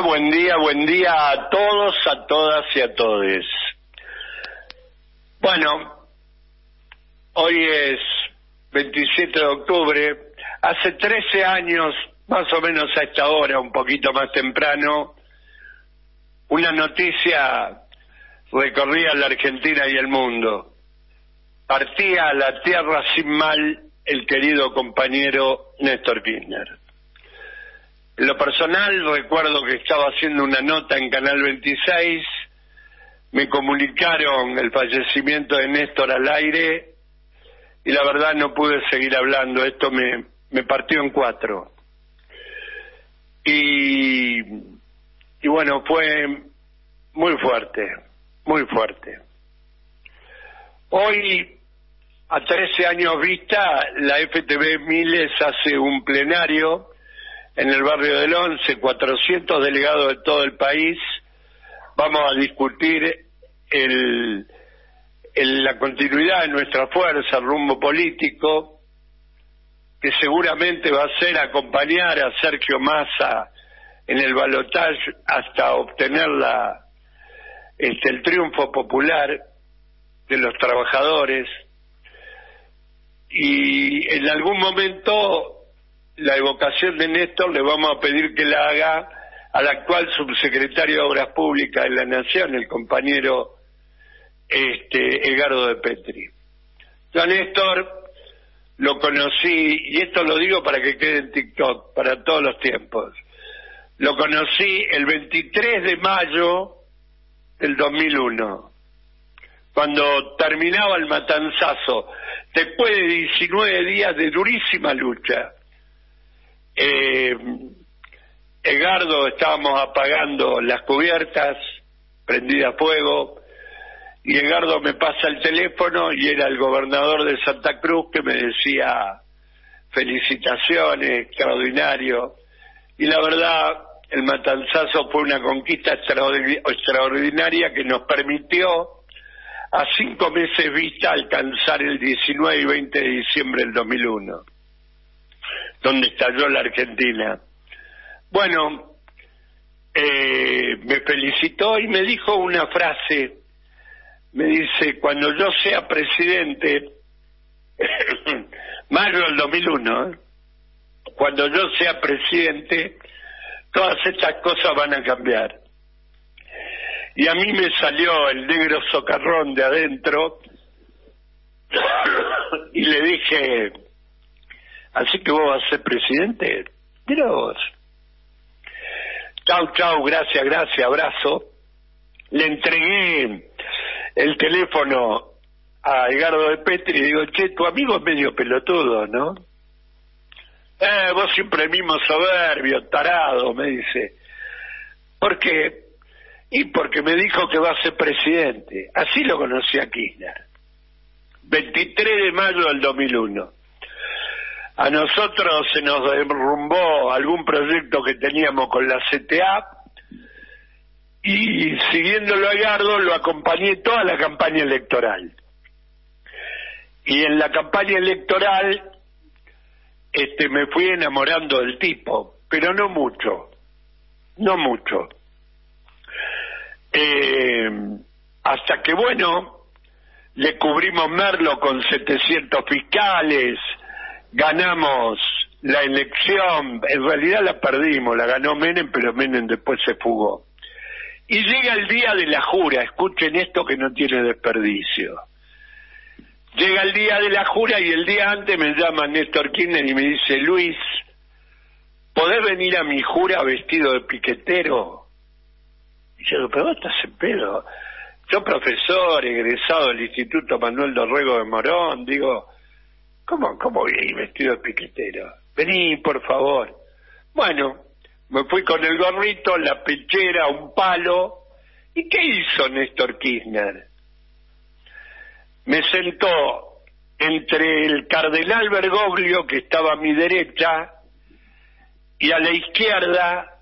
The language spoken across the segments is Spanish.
buen día, buen día a todos, a todas y a todes. Bueno, hoy es 27 de octubre. Hace 13 años, más o menos a esta hora, un poquito más temprano, una noticia recorría la Argentina y el mundo. Partía a la tierra sin mal el querido compañero Néstor Kirchner. Lo personal, recuerdo que estaba haciendo una nota en Canal 26, me comunicaron el fallecimiento de Néstor al aire y la verdad no pude seguir hablando, esto me, me partió en cuatro. Y, y bueno, fue muy fuerte, muy fuerte. Hoy, a 13 años vista, la FTV Miles hace un plenario en el barrio del Once, 400 delegados de todo el país. Vamos a discutir el, la continuidad de nuestra fuerza, el rumbo político, que seguramente va a ser acompañar a Sergio Massa en el balotaje hasta obtener la, este, el triunfo popular de los trabajadores. Y en algún momento la evocación de Néstor le vamos a pedir que la haga al actual subsecretario de Obras Públicas de la Nación, el compañero este, Edgardo de Petri. Yo a Néstor lo conocí, y esto lo digo para que quede en TikTok, para todos los tiempos. Lo conocí el 23 de mayo del 2001, cuando terminaba el matanzazo, después de 19 días de durísima lucha eh, Egardo estábamos apagando las cubiertas, prendida a fuego, y Egardo me pasa el teléfono y era el gobernador de Santa Cruz que me decía felicitaciones, extraordinario. Y la verdad, el matanzazo fue una conquista extraordinaria que nos permitió a cinco meses vista alcanzar el 19 y 20 de diciembre del 2001 donde estalló la Argentina. Bueno, eh, me felicitó y me dijo una frase, me dice, cuando yo sea presidente, mayo del 2001, ¿eh? cuando yo sea presidente, todas estas cosas van a cambiar. Y a mí me salió el negro socarrón de adentro y le dije, Así que vos vas a ser presidente. Mira vos. Chau, chau, gracias, gracias, abrazo. Le entregué el teléfono a Edgardo de Petri y digo, che, tu amigo es medio pelotudo, ¿no? Eh, vos siempre el mismo soberbio, tarado, me dice. ¿Por qué? Y porque me dijo que va a ser presidente. Así lo conocí a Kirchner. 23 de mayo del 2001 a nosotros se nos derrumbó algún proyecto que teníamos con la CTA y siguiéndolo a Gardo lo acompañé toda la campaña electoral. Y en la campaña electoral este me fui enamorando del tipo, pero no mucho, no mucho. Eh, hasta que bueno, le cubrimos Merlo con 700 fiscales, ganamos la elección, en realidad la perdimos, la ganó Menem, pero Menem después se fugó. Y llega el día de la jura, escuchen esto que no tiene desperdicio. Llega el día de la jura y el día antes me llama Néstor Kirchner y me dice, Luis, ¿podés venir a mi jura vestido de piquetero? Y yo digo, pero vos estás en pedo. Yo profesor, egresado del Instituto Manuel Dorrego de Morón, digo, ¿Cómo, cómo voy vestido de piquetero? Vení, por favor. Bueno, me fui con el gorrito, la pechera, un palo. ¿Y qué hizo Néstor Kirchner? Me sentó entre el cardenal Bergoglio, que estaba a mi derecha, y a la izquierda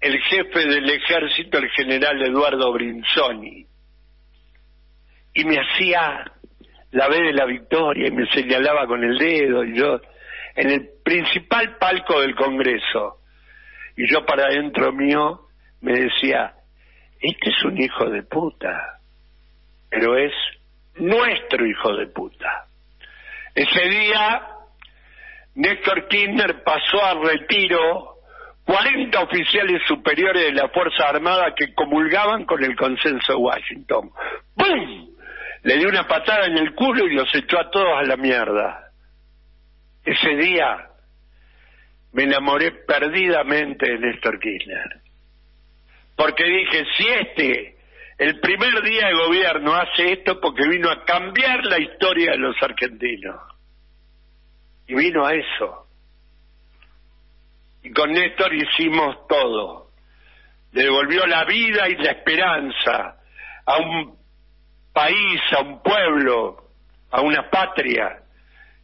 el jefe del ejército, el general Eduardo Brinzoni. Y me hacía la ve de la victoria y me señalaba con el dedo y yo en el principal palco del Congreso. y yo para adentro mío me decía, este es un hijo de puta, pero es nuestro hijo de puta. Ese día, Néstor Kirchner pasó a retiro 40 oficiales superiores de la Fuerza Armada que comulgaban con el consenso de Washington. ¡Bum! Le dio una patada en el culo y los echó a todos a la mierda. Ese día me enamoré perdidamente de Néstor Kirchner. Porque dije, si este, el primer día de gobierno, hace esto porque vino a cambiar la historia de los argentinos. Y vino a eso. Y con Néstor hicimos todo. Devolvió la vida y la esperanza a un país, a un pueblo, a una patria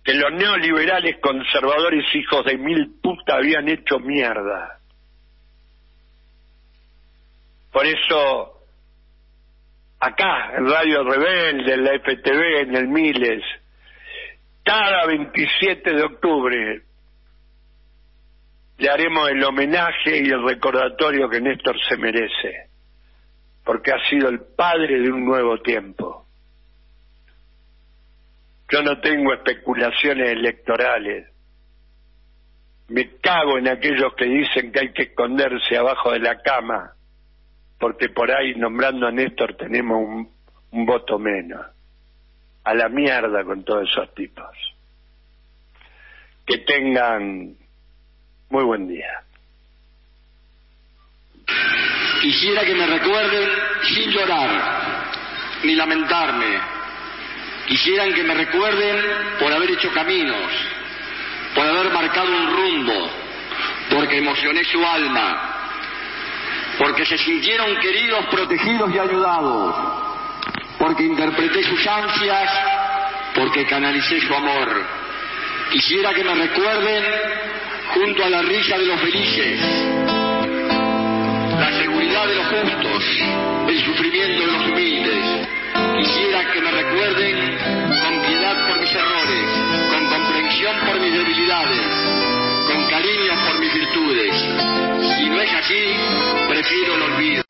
que los neoliberales conservadores hijos de mil puta habían hecho mierda. Por eso, acá, en Radio Rebelde, en la FTV, en el Miles, cada 27 de octubre le haremos el homenaje y el recordatorio que Néstor se merece, porque ha sido el padre de un nuevo tiempo. Yo no tengo especulaciones electorales. Me cago en aquellos que dicen que hay que esconderse abajo de la cama, porque por ahí nombrando a Néstor tenemos un, un voto menos. A la mierda con todos esos tipos. Que tengan muy buen día. Quisiera que me recuerden sin llorar ni lamentarme. Quisieran que me recuerden por haber hecho caminos, por haber marcado un rumbo, porque emocioné su alma, porque se sintieron queridos, protegidos y ayudados, porque interpreté sus ansias, porque canalicé su amor. Quisiera que me recuerden junto a la risa de los felices, seguridad de los justos, el sufrimiento de los humildes. Quisiera que me recuerden con piedad por mis errores, con comprensión por mis debilidades, con cariño por mis virtudes. Si no es así, prefiero el olvido.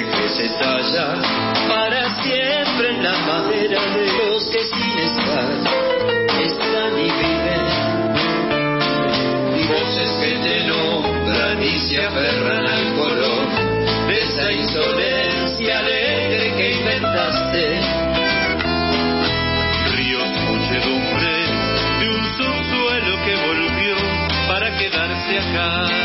Que se talla para siempre en la madera de los que sin estar están y viven. Voces que te nombran y se aferran al color de esa insolencia alegre que inventaste. Ríos, muchedumbre de un subsuelo que volvió para quedarse acá